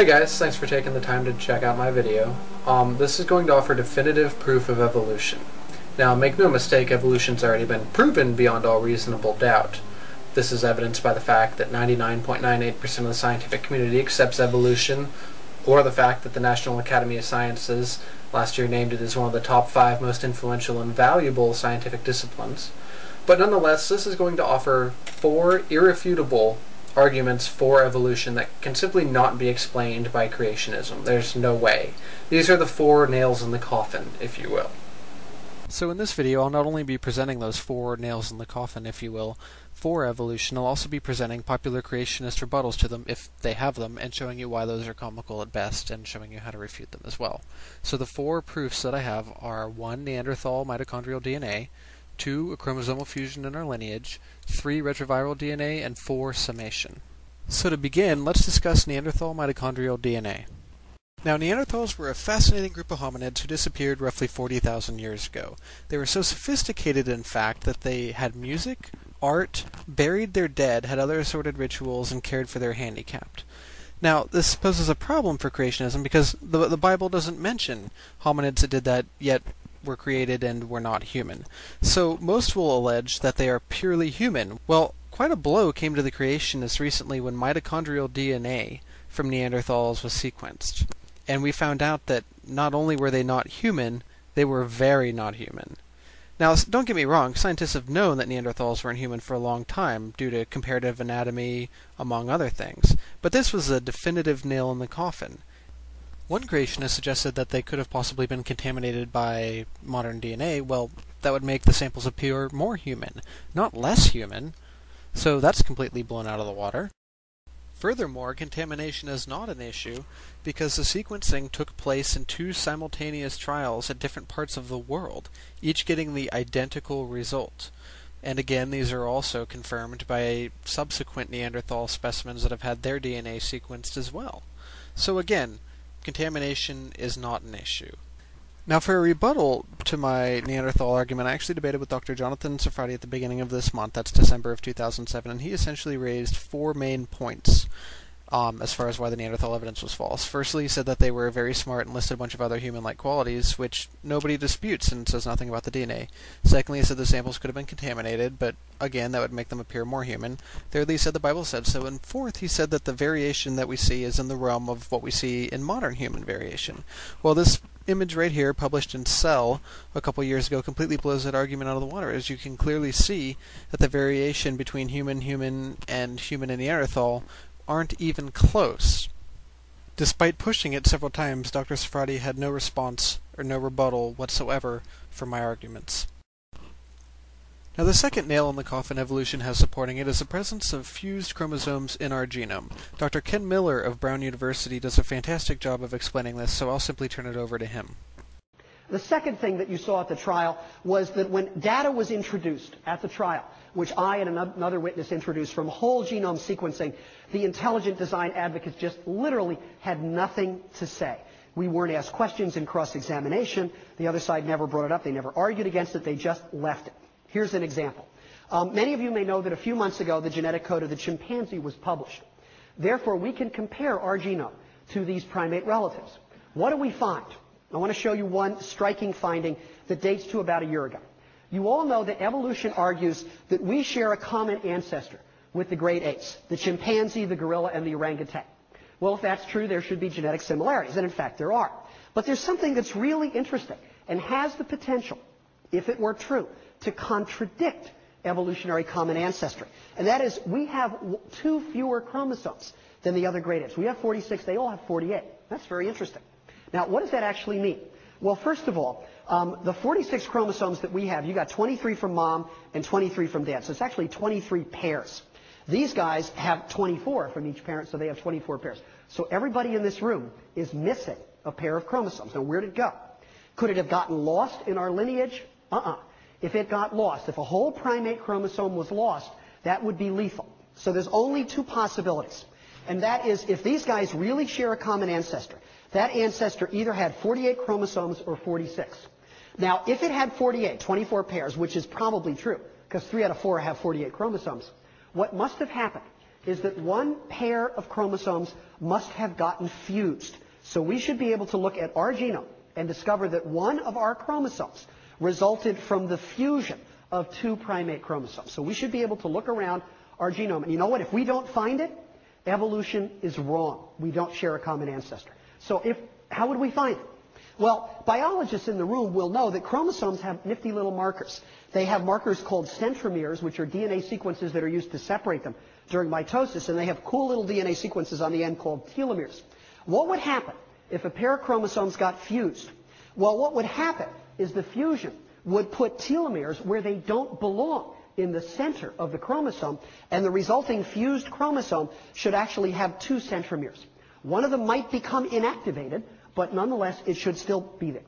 Hey guys, thanks for taking the time to check out my video. Um, this is going to offer definitive proof of evolution. Now, make no mistake, evolution's already been proven beyond all reasonable doubt. This is evidenced by the fact that 99.98% of the scientific community accepts evolution, or the fact that the National Academy of Sciences last year named it as one of the top five most influential and valuable scientific disciplines. But nonetheless, this is going to offer four irrefutable arguments for evolution that can simply not be explained by creationism. There's no way. These are the four nails in the coffin, if you will. So in this video, I'll not only be presenting those four nails in the coffin, if you will, for evolution, I'll also be presenting popular creationist rebuttals to them, if they have them, and showing you why those are comical at best, and showing you how to refute them as well. So the four proofs that I have are 1. Neanderthal mitochondrial DNA, 2. A chromosomal fusion in our lineage, 3. Retroviral DNA, and 4. Summation. So to begin, let's discuss Neanderthal mitochondrial DNA. Now, Neanderthals were a fascinating group of hominids who disappeared roughly 40,000 years ago. They were so sophisticated, in fact, that they had music, art, buried their dead, had other assorted rituals, and cared for their handicapped. Now, this poses a problem for creationism because the, the Bible doesn't mention hominids that did that, yet were created and were not human. So most will allege that they are purely human. Well, quite a blow came to the creationists recently when mitochondrial DNA from Neanderthals was sequenced. And we found out that not only were they not human, they were very not human. Now, don't get me wrong, scientists have known that Neanderthals weren't human for a long time due to comparative anatomy, among other things. But this was a definitive nail in the coffin. One creationist suggested that they could have possibly been contaminated by modern DNA. Well, that would make the samples appear more human, not less human. So that's completely blown out of the water. Furthermore, contamination is not an issue because the sequencing took place in two simultaneous trials at different parts of the world, each getting the identical result. And again, these are also confirmed by subsequent Neanderthal specimens that have had their DNA sequenced as well. So again, contamination is not an issue. Now, for a rebuttal to my Neanderthal argument, I actually debated with Dr. Jonathan Sarfati at the beginning of this month. That's December of 2007, and he essentially raised four main points um, as far as why the Neanderthal evidence was false. Firstly, he said that they were very smart and listed a bunch of other human-like qualities, which nobody disputes and says nothing about the DNA. Secondly, he said the samples could have been contaminated, but again, that would make them appear more human. Thirdly, he said the Bible said so. And fourth, he said that the variation that we see is in the realm of what we see in modern human variation. Well, this image right here, published in Cell a couple years ago, completely blows that argument out of the water, as you can clearly see that the variation between human, human, and human and Neanderthal aren't even close. Despite pushing it several times, Dr. Sarfati had no response or no rebuttal whatsoever for my arguments. Now, the second nail in the coffin evolution has supporting it is the presence of fused chromosomes in our genome. Dr. Ken Miller of Brown University does a fantastic job of explaining this, so I'll simply turn it over to him. The second thing that you saw at the trial was that when data was introduced at the trial, which I and another witness introduced from whole genome sequencing, the intelligent design advocates just literally had nothing to say. We weren't asked questions in cross-examination. The other side never brought it up. They never argued against it. They just left it. Here's an example. Um, many of you may know that a few months ago, the genetic code of the chimpanzee was published. Therefore, we can compare our genome to these primate relatives. What do we find? I want to show you one striking finding that dates to about a year ago. You all know that evolution argues that we share a common ancestor with the great apes, the chimpanzee, the gorilla, and the orangutan. Well, if that's true, there should be genetic similarities, and in fact there are. But there's something that's really interesting and has the potential, if it were true, to contradict evolutionary common ancestry. And that is, we have two fewer chromosomes than the other great apes. We have 46, they all have 48. That's very interesting. Now, what does that actually mean? Well, first of all, um, the 46 chromosomes that we have, you got 23 from mom and 23 from dad. So it's actually 23 pairs. These guys have 24 from each parent, so they have 24 pairs. So everybody in this room is missing a pair of chromosomes. Now, where did it go? Could it have gotten lost in our lineage? Uh-uh. If it got lost, if a whole primate chromosome was lost, that would be lethal. So there's only two possibilities. And that is if these guys really share a common ancestor, that ancestor either had 48 chromosomes or 46. Now, if it had 48, 24 pairs, which is probably true, because 3 out of 4 have 48 chromosomes, what must have happened is that one pair of chromosomes must have gotten fused. So we should be able to look at our genome and discover that one of our chromosomes resulted from the fusion of two primate chromosomes. So we should be able to look around our genome. And you know what? If we don't find it, evolution is wrong. We don't share a common ancestor. So if, how would we find it? Well, biologists in the room will know that chromosomes have nifty little markers. They have markers called centromeres, which are DNA sequences that are used to separate them during mitosis, and they have cool little DNA sequences on the end called telomeres. What would happen if a pair of chromosomes got fused? Well, what would happen is the fusion would put telomeres where they don't belong in the center of the chromosome, and the resulting fused chromosome should actually have two centromeres. One of them might become inactivated, but nonetheless, it should still be there.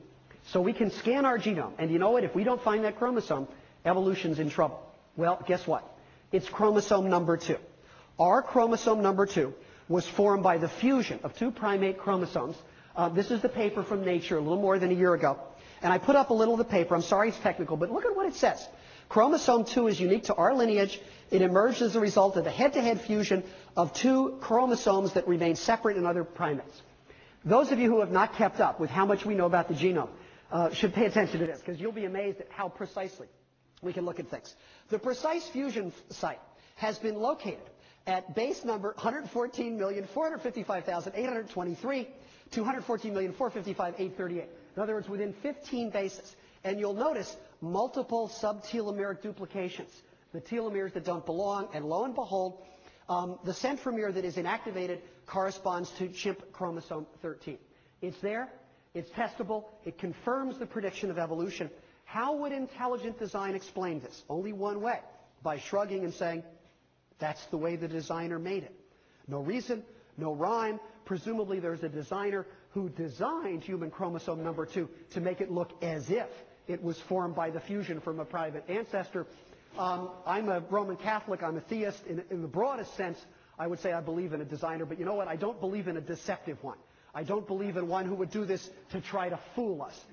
So we can scan our genome, and you know what? If we don't find that chromosome, evolution's in trouble. Well, guess what? It's chromosome number two. Our chromosome number two was formed by the fusion of two primate chromosomes. Uh, this is the paper from Nature a little more than a year ago. And I put up a little of the paper. I'm sorry it's technical, but look at what it says. Chromosome 2 is unique to our lineage. It emerged as a result of the head-to-head fusion of two chromosomes that remain separate in other primates. Those of you who have not kept up with how much we know about the genome uh, should pay attention to this because you'll be amazed at how precisely we can look at things. The precise fusion site has been located at base number 114,455,823 to 114,455,838. In other words, within 15 bases. And you'll notice multiple subtelomeric duplications, the telomeres that don't belong, and lo and behold, um, the centromere that is inactivated corresponds to chimp chromosome 13. It's there, it's testable, it confirms the prediction of evolution. How would intelligent design explain this? Only one way, by shrugging and saying, that's the way the designer made it. No reason, no rhyme. Presumably there's a designer who designed human chromosome number two to make it look as if it was formed by the fusion from a primate ancestor. Um, I'm a Roman Catholic. I'm a theist. In, in the broadest sense, I would say I believe in a designer. But you know what? I don't believe in a deceptive one. I don't believe in one who would do this to try to fool us.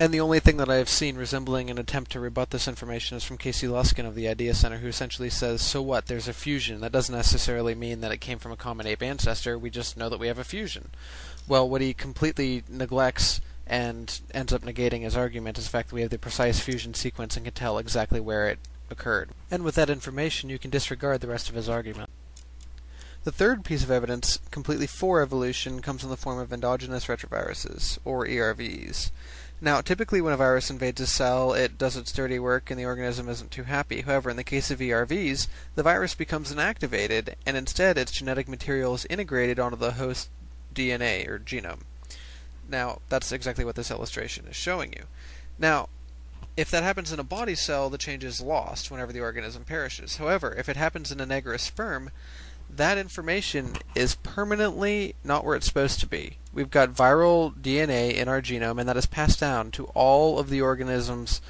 And the only thing that I have seen resembling an attempt to rebut this information is from Casey Luskin of the Idea Center, who essentially says, so what, there's a fusion. That doesn't necessarily mean that it came from a common ape ancestor, we just know that we have a fusion. Well, what he completely neglects and ends up negating his argument is the fact that we have the precise fusion sequence and can tell exactly where it occurred. And with that information, you can disregard the rest of his argument. The third piece of evidence, completely for evolution, comes in the form of endogenous retroviruses, or ERVs. Now, typically when a virus invades a cell, it does its dirty work and the organism isn't too happy. However, in the case of ERVs, the virus becomes inactivated, and instead its genetic material is integrated onto the host DNA, or genome. Now, that's exactly what this illustration is showing you. Now, if that happens in a body cell, the change is lost whenever the organism perishes. However, if it happens in a sperm, that information is permanently not where it's supposed to be. We've got viral DNA in our genome, and that is passed down to all of the organism's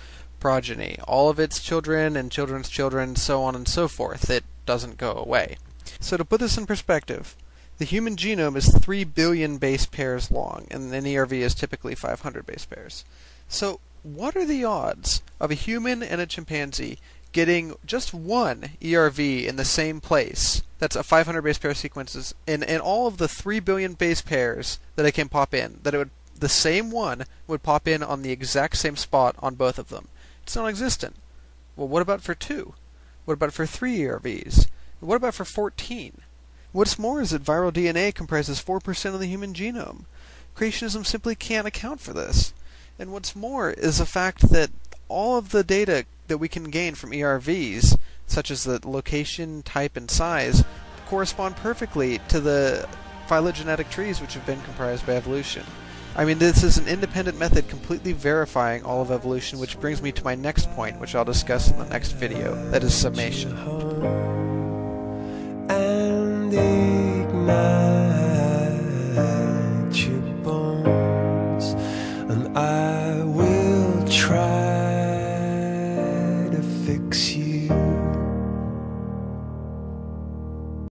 progeny, all of its children and children's children, so on and so forth. It doesn't go away. So, to put this in perspective, the human genome is 3 billion base pairs long, and an ERV is typically 500 base pairs. So, what are the odds of a human and a chimpanzee getting just one ERV in the same place. That's a 500 base pair sequences in, in all of the 3 billion base pairs that it can pop in. That it would the same one would pop in on the exact same spot on both of them. It's non-existent. Well, what about for two? What about for three ERVs? What about for 14? What's more is that viral DNA comprises 4% of the human genome. Creationism simply can't account for this. And what's more is the fact that all of the data that we can gain from ERVs, such as the location, type, and size, correspond perfectly to the phylogenetic trees which have been comprised by evolution. I mean, this is an independent method completely verifying all of evolution, which brings me to my next point, which I'll discuss in the next video. That is summation.